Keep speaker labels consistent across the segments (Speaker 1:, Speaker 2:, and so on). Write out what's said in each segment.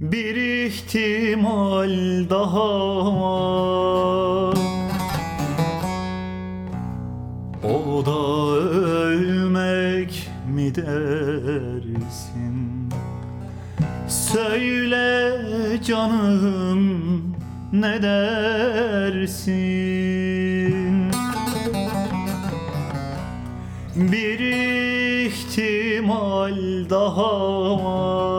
Speaker 1: Bir ihtimal daha var. O da ölmek mi dersin? Söyle canım ne dersin? Bir ihtimal daha var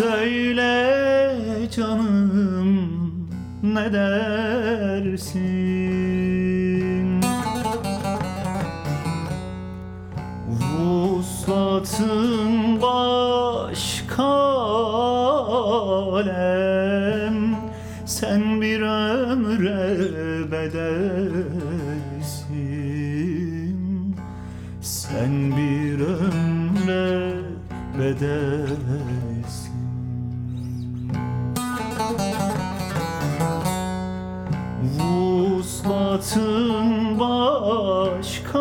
Speaker 1: Söyle canım ne dersin? Vuslatın başka alem Sen bir ömre bedelsin. Sen bir ömre bedelsin Vuslatın başka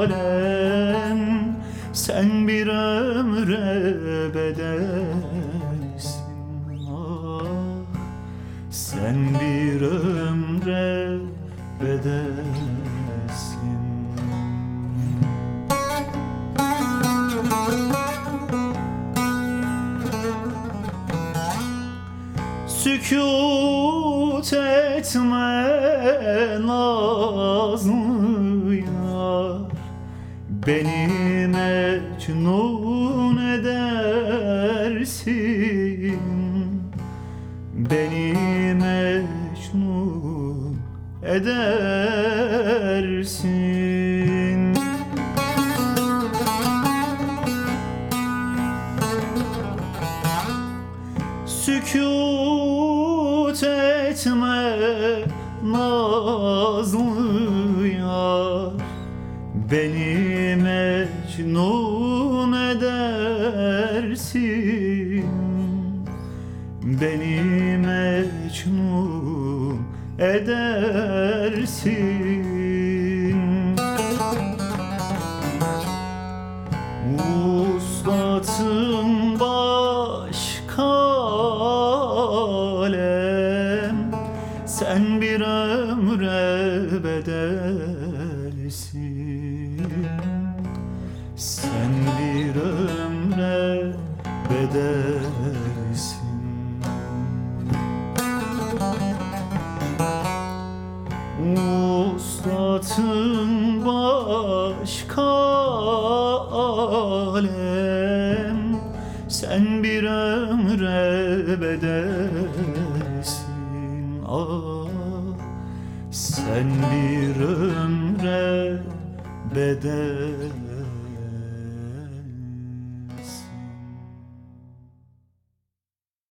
Speaker 1: alem. Sen bir ömre bedelsin. Ah, Sen bir ömre bedelsin Sükut etme nazlı Beni mecnun edersin. Beni mecnun edersin. Sükut etme nazlı yar Beni mecnun edersin. Beni mecnun edersin. Vuslatın başka bedelsin Sen bir ömre bedelsin Vuslatın başka alem. Sen bir ömre bedelsin ah Sen bir ömre bedelsin